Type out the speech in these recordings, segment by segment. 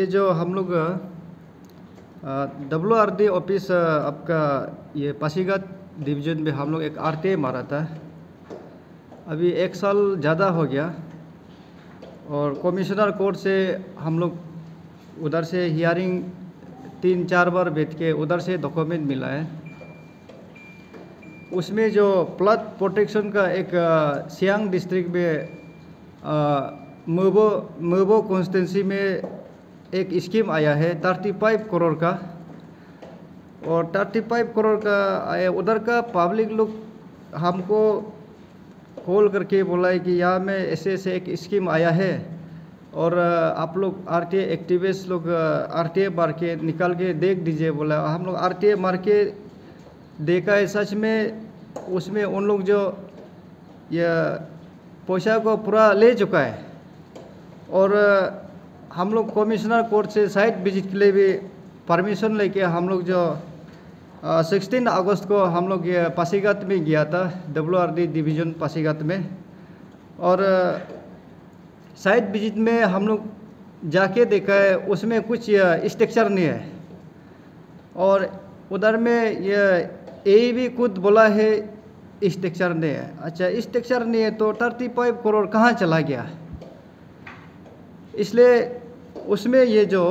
ये जो हम लोग डब्ल्यू आर डी ऑफ़िस आपका ये पासीघाट डिवीज़न में हम लोग एक आर टी आई मारा था। अभी एक साल ज़्यादा हो गया और कमिश्नर कोर्ट से हम लोग उधर से हियरिंग तीन चार बार बैठ के उधर से डॉक्यूमेंट मिला है। उसमें जो फ्लड प्रोटेक्शन का एक सियांग डिस्ट्रिक्ट में मुबो मुबो कॉन्स्टेंसी में एक स्कीम आया है थर्टी फाइव करोड़ का। और थर्टी फाइव करोड़ का, आया, उधर का पब्लिक लोग हमको कॉल करके बोला है कि यहाँ में ऐसे ऐसे एक स्कीम आया है। और आप लोग आर टी एक्टिविस्ट लोग आर टी मार के निकाल के देख दीजिए बोला। हम लोग आर टी मार के देखा है सच में, उसमें उन लोग जो, ये, पैसा को पूरा ले चुका है। और हम लोग कमिश्नर कोर्ट से साइट विज़िट के लिए भी परमिशन लेके हम लोग जो सिक्सटीन अगस्त को हम लोग ये पासीघाट में गया था W R D division Pasighat में। और साइट विज़िट में हम लोग जाके देखा है, उसमें कुछ स्ट्रक्चर नहीं है। और उधर में ये ए भी खुद बोला है स्ट्रक्चर नहीं है। अच्छा स्ट्रक्चर नहीं है तो थर्टी फाइव करोड़ कहाँ चला गया? इसलिए उसमें ये जो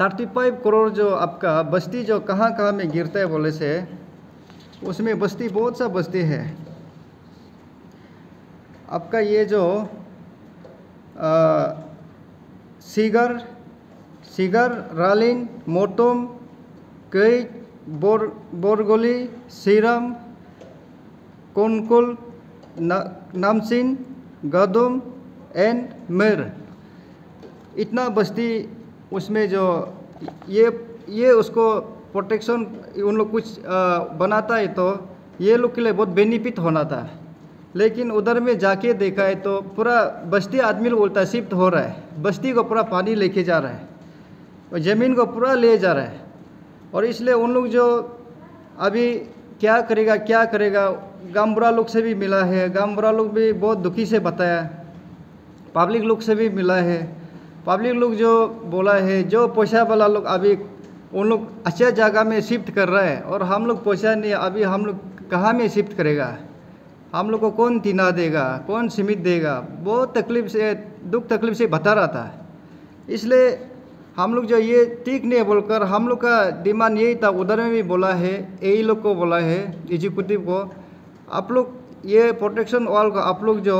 थर्टी फाइव करोड़ जो आपका बस्ती जो कहाँ कहाँ में गिरता है बोले से उसमें बस्ती बहुत सा बस्ती है। आपका ये जो आ, सीगर सीगर रालिन मोटोम कई बोर बोरगोली सीरम कोनकुल नामसिन गदुम एंड मिर। इतना बस्ती उसमें जो ये ये उसको प्रोटेक्शन उन लोग कुछ बनाता है तो ये लोग के लिए बहुत बेनिफिट होना था। लेकिन उधर में जाके देखा है तो पूरा बस्ती आदमी लोग उल्टा शिफ्ट हो रहा है। बस्ती को पूरा पानी लेके जा रहा है और ज़मीन को पूरा ले जा रहा है। और इसलिए उन लोग जो अभी क्या करेगा क्या करेगा गामबुरा लोग से भी मिला है गामबुरा लोग भी बहुत दुखी से बताया पब्लिक लोग से भी मिला है। पब्लिक लोग जो बोला है, जो पैसा वाला लोग अभी उन लोग अच्छे जगह में शिफ्ट कर रहे हैं और हम लोग पैसा नहीं, अभी हम लोग कहाँ में शिफ्ट करेगा? हम लोग को कौन तीना देगा? कौन सीमित देगा? बहुत तकलीफ़ से, दुख तकलीफ़ से बता रहा था। इसलिए हम लोग जो ये ठीक नहीं बोलकर, हम लोग का डिमांड यही था, उधर में भी बोला है, यही लोग को बोला है एग्जीक्यूटिव को। आप लोग ये प्रोटेक्शन वॉल को आप लोग जो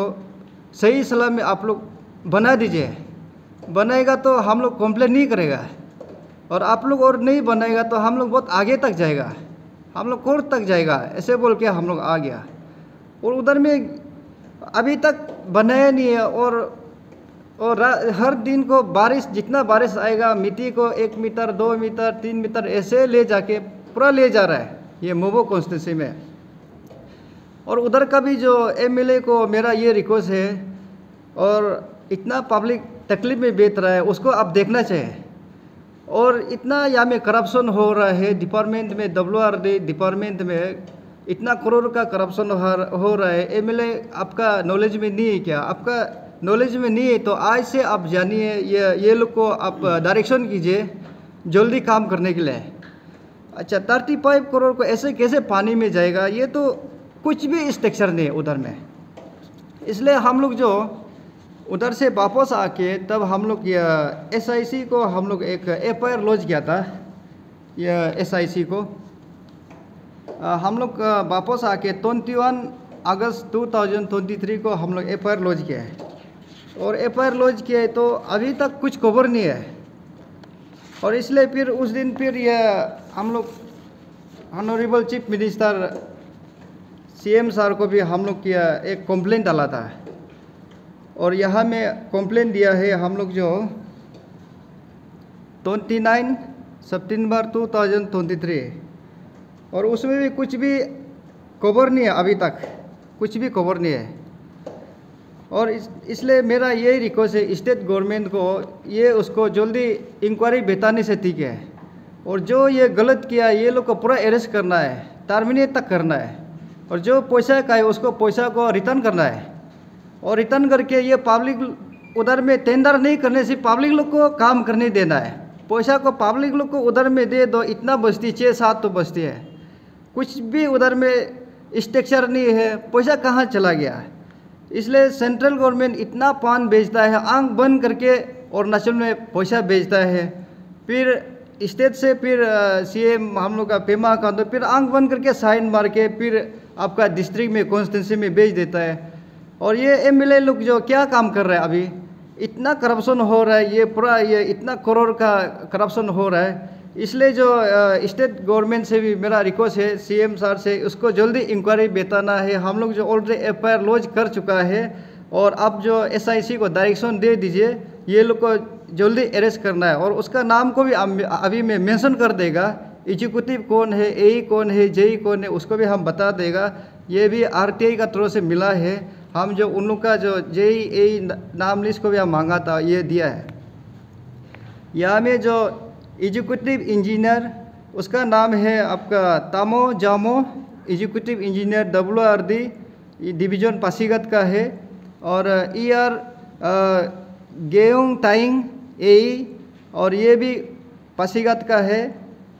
सही सलाह में आप लोग बना दीजिए। बनाएगा तो हम लोग कंप्लेन नहीं करेगा। और आप लोग और नहीं बनाएगा तो हम लोग बहुत आगे तक जाएगा। हम लोग कोर्ट तक जाएगा। ऐसे बोल के हम लोग आ गया। और उधर में अभी तक बनाया नहीं है और और हर दिन को बारिश, जितना बारिश आएगा, मिट्टी को एक मीटर, दो मीटर, तीन मीटर, ऐसे ले जाके पूरा ले जा रहा है ये मोबो कॉन्स्टिट्यूंसी में। और उधर का भी जो एमएलए को मेरा ये रिक्वेस्ट है, और इतना पब्लिक तकलीफ़ में बेच रहा है, उसको आप देखना चाहिए। और इतना यहाँ में करप्शन हो रहा है डिपार्टमेंट में डब्ल्यू डिपार्टमेंट में, इतना करोड़ का करप्शन हो रहा, है एमएलए आपका नॉलेज में नहीं है क्या? आपका नॉलेज में नहीं है तो आज से आप जानिए, ये ये लोग को आप डायरेक्शन कीजिए, जल्दी काम करने के लिए। अच्छा थर्टी फाइव करोड़ को ऐसे कैसे पानी में जाएगा? ये तो कुछ भी स्ट्रक्चर नहीं है उधर में। इसलिए हम लोग जो उधर से वापस आके तब हम लोग एस आई सी को हम लोग एक एफ़ आई आर लॉन्च किया था यह एस आई को। आ, हम लोग वापस आके ट्वेंटी वन अगस्त 2023 को हम लोग एफ़ आई आर लॉन्च किया है। और एफ़ आई आर लॉन्च किया है तो अभी तक कुछ खबर नहीं है। और इसलिए फिर उस दिन फिर यह हम लोग honourable chief minister CM sir को भी हम लोग किया एक कंप्लेंट डाला था। और यहाँ में कंप्लेंट दिया है हम लोग जो 29 सितंबर 2023 और उसमें भी कुछ भी कवर नहीं है अभी तक। कुछ भी कवर नहीं है। और इस, इसलिए मेरा यही रिक्वेस्ट है स्टेट गवर्नमेंट को ये उसको जल्दी इंक्वायरी बेताने से ठीक है। और जो ये गलत किया, ये लोग को पूरा अरेस्ट करना है टर्मिनेट तक करना है। और जो पैसा का है, उसको पैसा को रिटर्न करना है। और रिटर्न करके ये पब्लिक उधर में टेंडर नहीं करने से पब्लिक लोग को काम करने देना है। पैसा को पब्लिक लोग को उधर में दे दो, इतना बस्ती छः सात तो बस्ती है। कुछ भी उधर में स्ट्रक्चर नहीं है, पैसा कहाँ चला गया है? इसलिए सेंट्रल गवर्नमेंट इतना पान बेचता है, आँख बंद करके और अरुणाचल में पैसा बेचता है। फिर स्टेट से फिर सीएम हम लोग का पेमा का तो फिर आँख बंद करके साइन मार के फिर आपका डिस्ट्रिक्ट में कॉन्स्टिट्यूंसी में भेज देता है। और ये एमएलए लोग जो क्या काम कर रहे हैं अभी? इतना करप्शन हो रहा है, ये पूरा ये इतना करोड़ का करप्शन हो रहा है। इसलिए जो स्टेट गवर्नमेंट से भी मेरा रिक्वेस्ट है सीएम सर से, उसको जल्दी इंक्वायरी बेताना है। हम लोग जो ऑलरेडी एफ़ आई लॉन्च कर चुका है और अब जो एसआईसी को डायरेक्शन दे दीजिए, ये लोग को जल्दी अरेस्ट करना है। और उसका नाम को भी अभी मैं मेंशन कर देगा। एग्जीक्यूटिव कौन है ए कौन है जेई कौन है, उसको भी हम बता देगा। ये भी आरटीआई का थ्रू से मिला है। हम जो उन लोग का जो जे ए नाम लिस्ट को भी हम मांगा था, ये दिया है। यहाँ में जो एग्जीक्यूटिव इंजीनियर उसका नाम है आपका Tamo Jamo executive engineer W R D division Pasighat का है। और ई आर गेउंग टाइंग ए और ये भी पासीगत का है।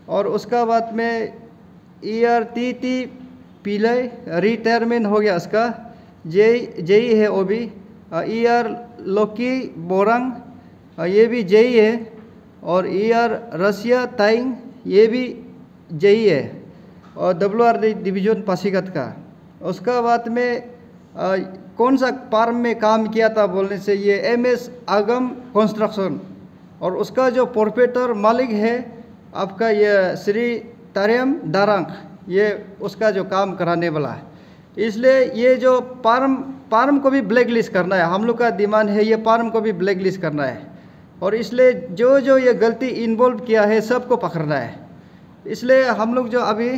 और उसका बाद में ई आर टी टी पीले रिटायरमेंट हो गया उसका। जे जेई है वो भी। E R Loki Borang. ये भी जेई है। और ई आर रसिया ताइंग ये भी जेई है। और डब्ल्यू आर डिवीज़न पासीगत का। उसका बाद में आ, कौन सा फार्म में काम किया था बोलने से ये एम एस आगम कंस्ट्रक्शन और उसका जो प्रोपेटर मालिक है आपका ये श्री तारियम दारंग ये उसका जो काम कराने वाला है। इसलिए ये जो फार्म फार्म को भी ब्लैक लिस्ट करना है हम लोग का डिमांड है ये फार्म को भी ब्लैक लिस्ट करना है। और इसलिए जो जो ये गलती इन्वॉल्व किया है सबको पकड़ना है। इसलिए हम लोग जो अभी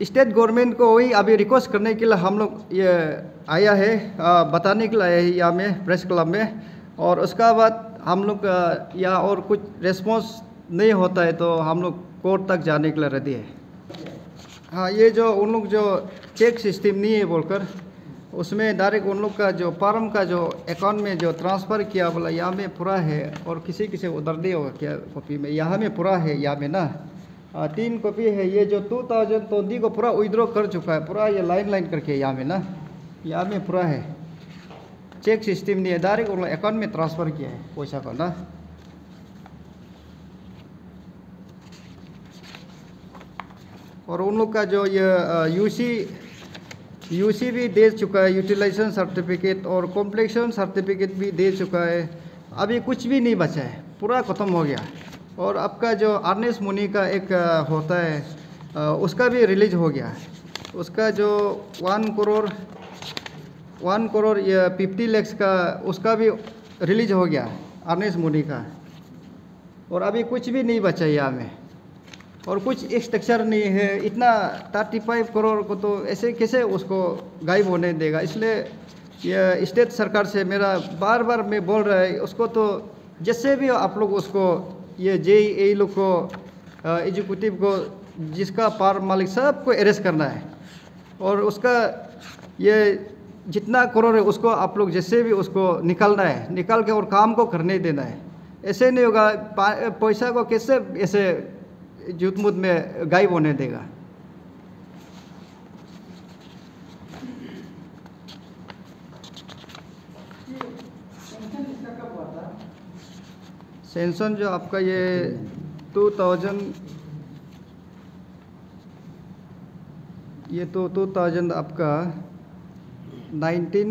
स्टेट गवर्नमेंट को वही अभी रिक्वेस्ट करने के लिए हम लोग ये आया है आ, बताने के लिए आया है यहाँ में प्रेस क्लब में। और उसका बाद हम लोग या और कुछ रेस्पॉन्स नहीं होता है तो हम लोग कोर्ट तक जाने के लिए रेडी है। हाँ ये जो उन लोग जो चेक सिस्टम नहीं है बोलकर उसमें डायरेक्ट उन लोग का जो फार्म का जो अकाउंट में जो ट्रांसफ़र किया बोला यहाँ में पूरा है और किसी किसी उधर नहीं होगा क्या कॉपी में। यहाँ में पूरा है यहाँ में ना। आ, तीन कॉपी है ये जो टू थाउज़ेंड ट्वेंटी को पूरा विद्रॉ कर चुका है पूरा ये लाइन लाइन करके यहाँ में ना। यहाँ में पूरा है। चेक सिस्टम नहीं है डायरेक्ट उन लोग अकाउंट में ट्रांसफ़र किया है पैसा को ना। और उन लोग का जो ये यूसी यूसी भी दे चुका है यूटिलाइजेशन सर्टिफिकेट और कॉम्प्लेक्शन सर्टिफिकेट भी दे चुका है। अभी कुछ भी नहीं बचा है, पूरा ख़त्म हो गया। और आपका जो अर्नेस मुनि का एक होता है उसका भी रिलीज़ हो गया उसका जो वन करोड़ वन करोड़ या फिफ्टी लैक्स का, उसका भी रिलीज़ हो गया अर्नेस मुनि का। और अभी कुछ भी नहीं बचा यहाँ में। और कुछ स्ट्रक्चर नहीं है। इतना थर्टी फाइव करोड़ को तो ऐसे कैसे उसको गायब होने देगा? इसलिए यह स्टेट सरकार से मेरा बार बार मैं बोल रहा है, उसको तो जैसे भी आप लोग उसको, ये जे ए लोग को एग्जीक्यूटिव को, जिसका पार मालिक सबको अरेस्ट करना है। और उसका ये जितना करोड़ है, उसको आप लोग जैसे भी उसको निकालना है, निकाल के और काम को करने देना है। ऐसे नहीं होगा पैसा को कैसे ऐसे जुतमुद में गायब होने देगा। सेंसन जो आपका ये 2000 ये तो 2000 आपका 19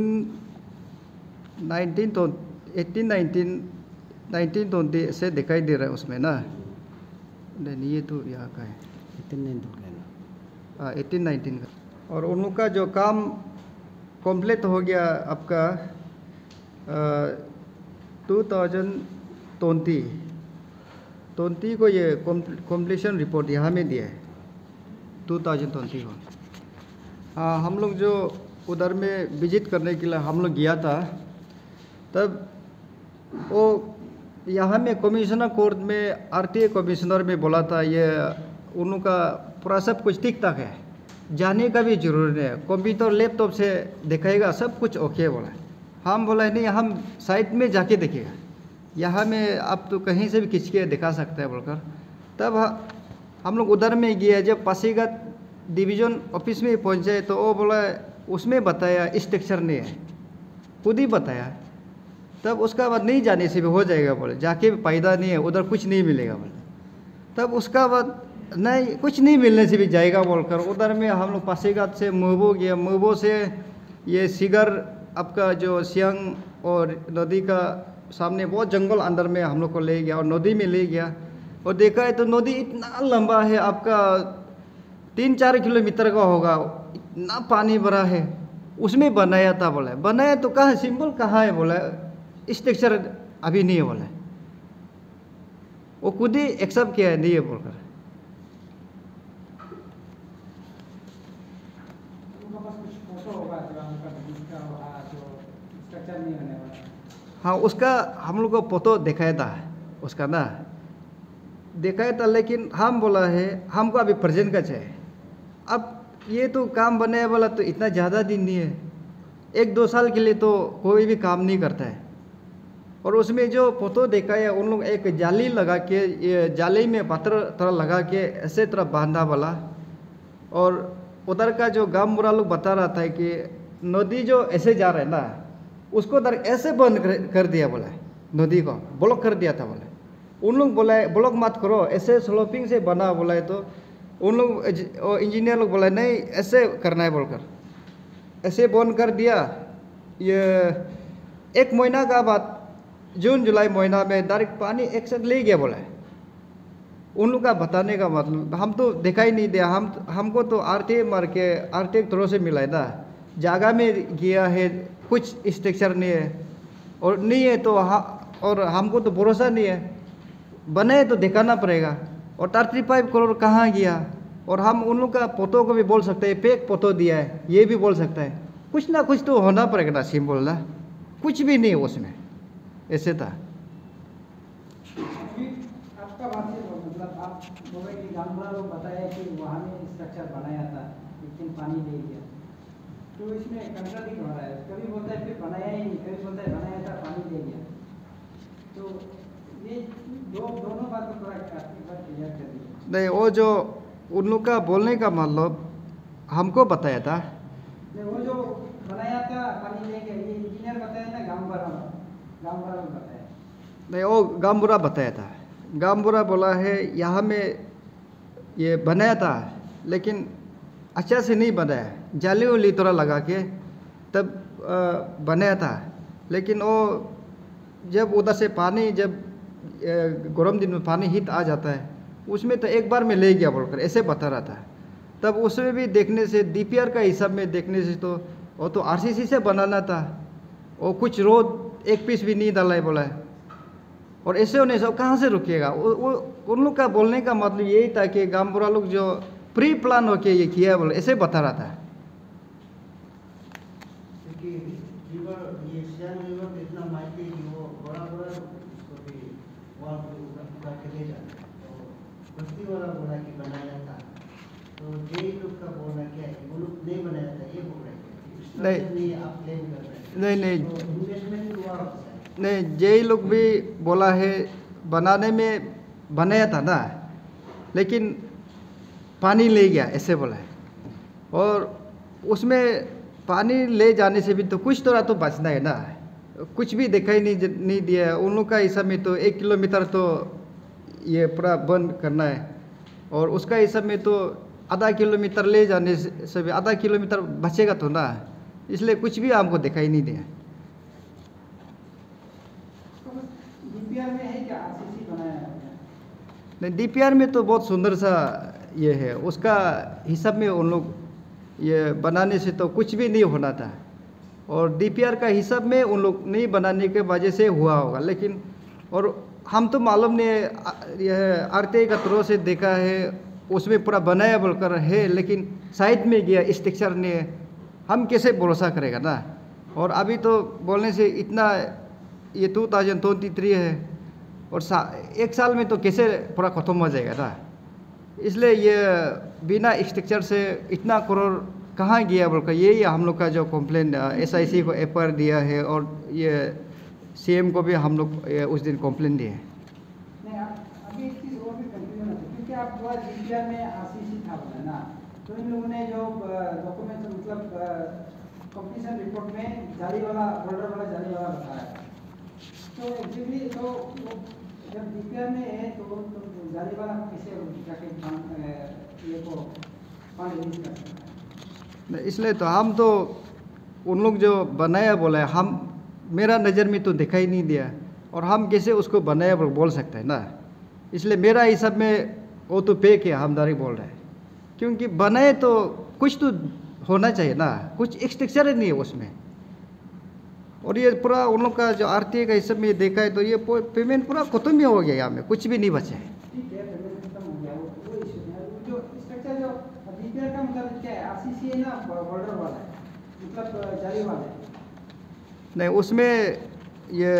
19 तो 18 19 19 20 से दिखाई दे रहा है उसमें ना। नहीं ये तो यहाँ का है। एटीन नाइनटीन का ना? हाँ एटीन नाइनटीन का। और उनका जो काम कंप्लीट हो गया आपका टू थाउज़ेंड ट्वेंटी ट्वेंटी को ये कम्प्लीशन रिपोर्ट यहाँ में दिया है। टू थाउज़ेंड ट्वेंटी को। हाँ हम लोग जो उधर में विज़िट करने के लिए हम लोग गया था तब वो यहाँ में कमिश्नर कोर्ट में, आरटीए कमिश्नर में बोला था, ये उनका पूरा सब कुछ ठीक ठाक है। जाने का भी ज़रूरी नहीं है। कंप्यूटर, लैपटॉप से दिखाएगा सब कुछ ओके बोला हम बोला नहीं, हम साइड में जाके देखेगा यहाँ में आप तो कहीं से भी खींच के दिखा सकते हैं बोलकर। तब हम लोग उधर में गए, जब पासीघाट डिवीज़न ऑफ़िस में पहुँचे तो वो बोला उसमें बताया, स्ट्रक्चर नहीं है। खुद ही बताया। तब उसका बाद नहीं जाने से भी हो जाएगा बोले। जाके भी फ़ायदा नहीं है, उधर कुछ नहीं मिलेगा बोले। तब उसका बाद नहीं, कुछ नहीं मिलने से भी जाएगा बोलकर, उधर में हम लोग पासीघाट से मुहबो गया, मुहबो से ये सिगर, आपका जो सियांग और नदी का सामने बहुत जंगल अंदर में हम लोग को ले गया और नदी में ले गया। और देखा है तो नदी इतना लंबा है, आपका तीन चार किलोमीटर का होगा, इतना पानी भरा है। उसमें बनाया था बोला। बनाया तो कहाँ, सिंपल कहाँ है बोला? स्ट्रक्चर अभी नहीं बोला। है वो खुद ही एक्सेप्ट किया है नहीं है बोलकर। हाँ उसका हम लोग को फ़ोटो दिखाया था उसका ना। दिखाया था लेकिन हम बोला है हमको अभी प्रेजेंट का चाहिए। अब ये तो काम बनने वाला तो इतना ज़्यादा दिन नहीं है। एक दो साल के लिए तो कोई भी काम नहीं करता है। और उसमें जो फ़ोटो देखा है उन लोग एक जाली लगा के ये जाली में पत्थर तरह लगा के ऐसे तरह बांधा वाला। और उधर का जो गाँव बुरा लोग बता रहा था कि नदी जो ऐसे जा रहा है ना उसको उधर ऐसे बंद कर, दिया बोला नदी को ब्लॉक कर दिया था बोले उन लोग बोला ब्लॉक मत करो ऐसे स्लोपिंग से बना बोला है तो उन लोग इंजीनियर लोग बोला नहीं ऐसे करना है बोलकर। ऐसे बंद कर दिया। ये एक महीना का बाद जून, जुलाई महीना में डायरेक्ट पानी एक साथ ले गया बोला उन लोग का बताने का मतलब हम तो देखा ही नहीं दिया, हम, हमको तो आर टी मार के आर टी थ्रो से मिला है ना। जागा में गया है, कुछ स्ट्रक्चर नहीं है। और नहीं है तो हाँ और हमको तो भरोसा नहीं है। बने तो दिखाना पड़ेगा। और थर्टी फाइव करोड़ कहाँ गया? और हम उन लोग का पोतों को भी बोल सकते हैं फेक पोतो दिया है, ये भी बोल सकता है। कुछ ना कुछ तो होना पड़ेगा ना सिम बोलना कुछ भी नहीं उसमें। ऐसे था। आपका बात मतलब आप कि गाँव लोग बताया कि वहाँ में स्ट्रक्चर बनाया था लेकिन पानी ले गया। तो इसमें कंट्राडिक्ट हो रहा है। कभी बोलता है फिर बनाया ही नहीं कभी बोलता है बनाया था पानी ले गया। तो ये दो दोनों बात थोड़ा क्लियर कर दीजिए। नहीं वो जो उन लोग का बोलने का मतलब हमको बताया था। नहीं वो जो बनाया था पानी ले गया ये इंजीनियर बताया था गाँव वाला गाँव वाला बताया नहीं वो गामबुरा बताया था। गामबुरा बोला है, यहाँ में ये बनाया था, लेकिन अच्छा से नहीं बनाया। जाली उली थोड़ा लगा के तब बनाया था। लेकिन वो जब उधर से पानी, जब गर्म दिन में पानी हीट आ जाता है, उसमें तो एक बार में ले गया बोलकर, ऐसे बता रहा था। तब उसमें भी देखने से, डीपीआर का हिसाब में देखने से तो वो तो आरसीसी से बनाना था। वो कुछ रोड एक पीस भी नहीं डाला है बोला है। और ऐसे होने से कहाँ से रुकेगा? वो, उन लोग का बोलने का मतलब यही था कि गामपुरा लोग जो प्री प्लान होके ये किया है बोले ऐसे बता रहा था। तो तो तो नहीं नहीं। नहीं नहीं तो जेई लोग भी बोला है, बनाने में बनाया था ना। लेकिन पानी ले गया, ऐसे बोला है। और उसमें पानी ले जाने से भी तो कुछ थोड़ा तो बचना है ना। कुछ भी दिखाई नहीं नहीं दिया उन लोग का हिसाब में तो एक किलोमीटर तो ये पूरा बंद करना है। और उसका हिसाब में तो आधा किलोमीटर ले जाने से से भी, आधा किलोमीटर बचेगा तो ना। इसलिए कुछ भी हमको दिखाई नहीं दिया तो डीपीआर में है क्या? आरसीसी बनाया नहीं डीपीआर में तो बहुत सुंदर सा ये है। उसका हिसाब में उन लोग ये बनाने से तो कुछ भी नहीं होना था। और डीपीआर का हिसाब में उन लोग नहीं बनाने के वजह से हुआ होगा। लेकिन और हम तो मालूम है यह आर टी का थ्रो से देखा है, उसमें पूरा बनाया बोलकर है, लेकिन साइड में गया स्ट्रक्चर ने। हम कैसे भरोसा करेगा ना? और अभी तो बोलने से इतना ये टू थाउज़ेंड ट्वेंटी थ्री है और सा, एक साल में तो कैसे पूरा ख़त्म हो जाएगा ना इसलिए ये बिना स्ट्रक्चर से इतना करोड़ कहाँ गया बोल कर यही हम लोग का जो कंप्लेन एस आई सी को एफ़ दिया है और ये सीएम को भी हम लोग उस दिन कंप्लेन दिए है। था तो इन लोगों ने जो डॉक्यूमेंट मतलब कंपटीशन रिपोर्ट में जाली वाला बॉर्डर वाला जाली वाला बताया। तो एक्चुअली तो जब डीपीआर में है तो तो जाके ये को कर इसलिए तो हम तो उन लोग जो बनाया बोला है, हम, मेरा नज़र में तो दिखाई नहीं दिया और हम कैसे उसको बनाया बोल सकते हैं ना? इसलिए मेरा हिसाब में वो तो पे किया हम डायरेक्ट बोल रहे हैं। क्योंकि बनाए तो कुछ तो होना चाहिए ना, कुछ स्ट्रक्चर ही नहीं है उसमें। और ये पूरा उन लोग का जो आरती का हिसाब में देखा है तो ये पेमेंट पूरा खत्म ही हो गया यहाँ में कुछ भी नहीं बचे है। का मतलब क्या आरसीसी ना बॉर्डर वाला मतलब है। नहीं उसमें ये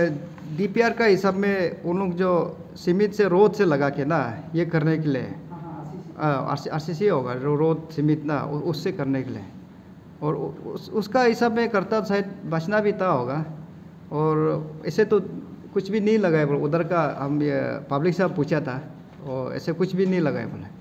डीपीआर का हिसाब में उन लोग जो सीमित से रोड से लगा के ना ये करने के लिए। आरसीसी आर सी सी होगा रोड सीमित ना उससे करने के लिए। और उस, उसका हिसाब में करता तो शायद बचना भी था होगा। और ऐसे तो कुछ भी नहीं लगाए बोले। उधर का हम ये पब्लिक से पूछा था। और ऐसे कुछ भी नहीं लगाए बोले।